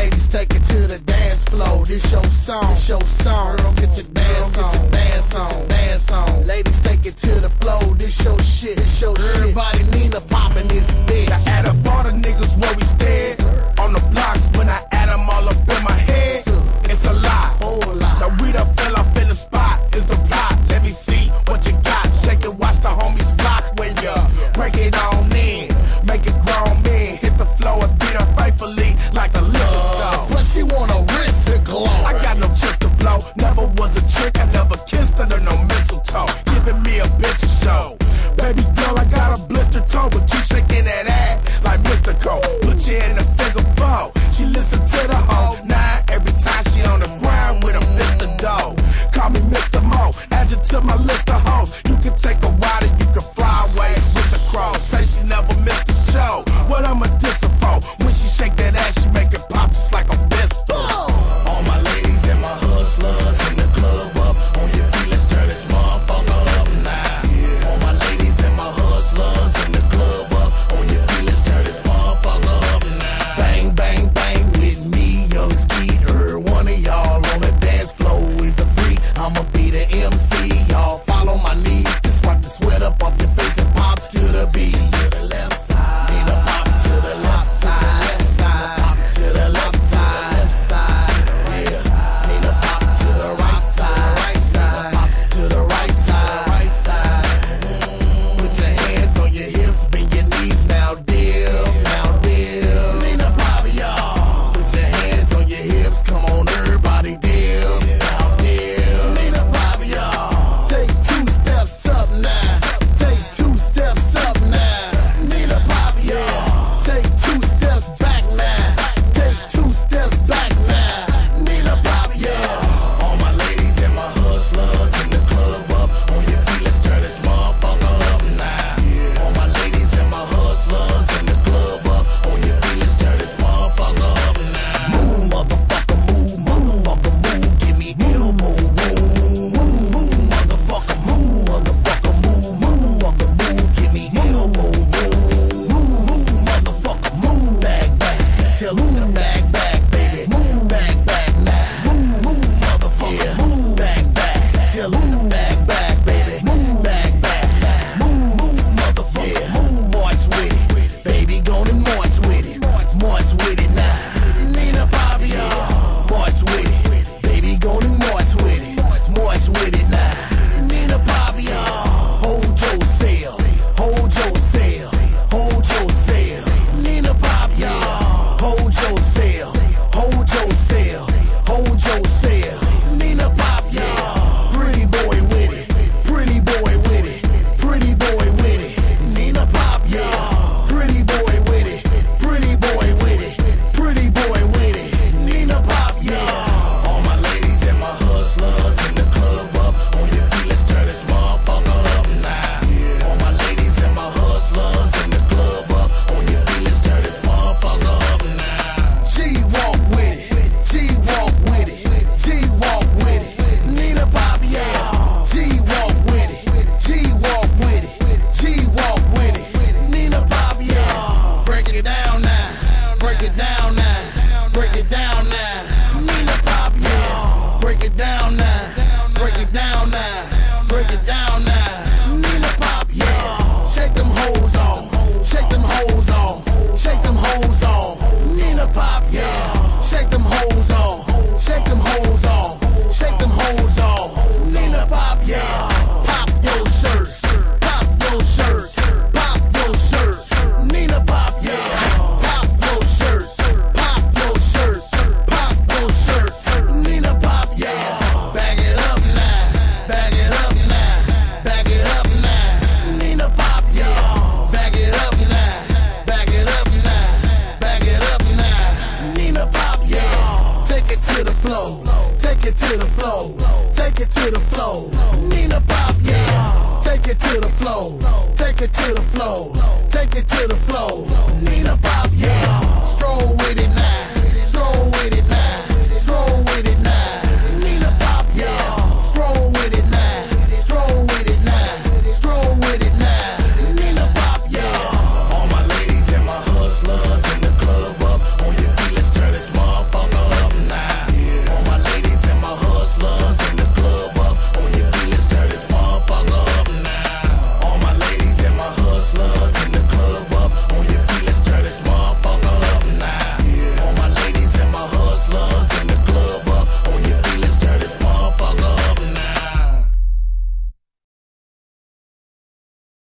Ladies, take it to the dance floor. This your song, this your song. Girl, get your dance on, get your dance on, dance on. Ladies, take it to the floor. This your shit, this your Everybody shit. after but you shaking that ass. the MC, y'all. so sale. break it down now. flow. Take it to the flow. Nina Pop, yeah. Take it to the flow. Take it to the flow. Take it to the flow. Nina Pop, yeah.